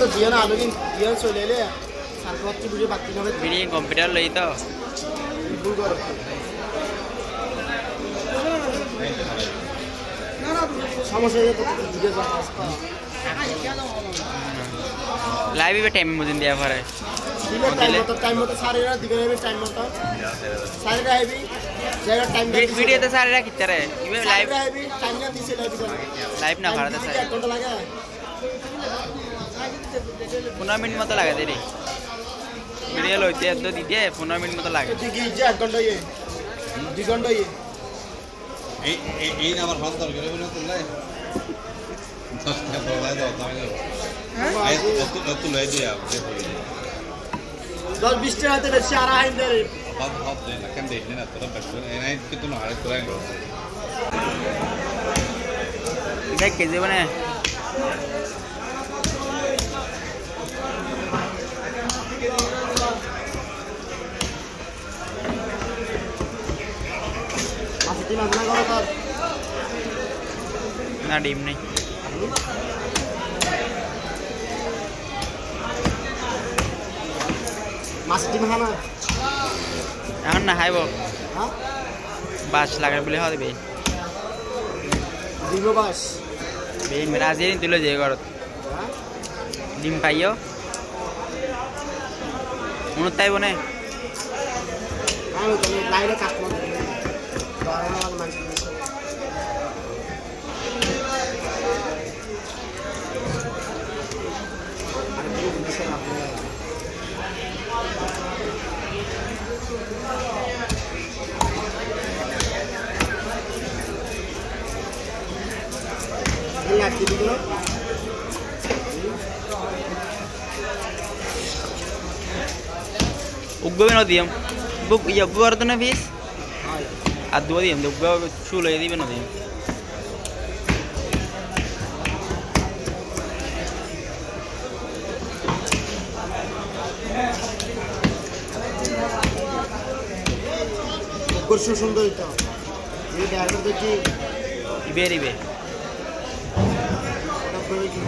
তো জিয়ান আলোকিন জিয়ান চলে এলে সারপত্র ভিডিও বাকি হবে। ভিডিও কম্পিউটার লই তো। ভুল করো। সমস্যা লাইভ টাইম মদিন দিয়া পারে। ভিডিওতে সারেরা কিতারে লাইভ না লাইভ না ভাড়াতে সারে পনেরো মিনিট মতো লাগে দেরি ভিডিও লইতে এত দিতে পনেরো মিনিট মতো লাগে। ইয়ে। দুই ঘণ্টা ইয়ে। এই আমার তরকারি বলে দশ বিশ আইন দেয় কেন কিন্তু তোরা এটা কেজি মানে মাসে তিন হাজার করো তার? না ডিম নেই। মাসে তিন হানা এখন না খাইব বাস লাগে বলে হওয়া দেবে। দিব বাস বেই মেরা আজি তুলে যে ঘরত ডিম পাইও। মনত তাইব নে তো උග්ග වෙනවා තියම් උග්ග යබ්බ වර්ධන වේස් আর দুয়া দিম উগ্গো চুল হয়ে দিবে না সুন্দর এটা এই ড্রাইভার দেখি ইবে রিবে তারপরে কি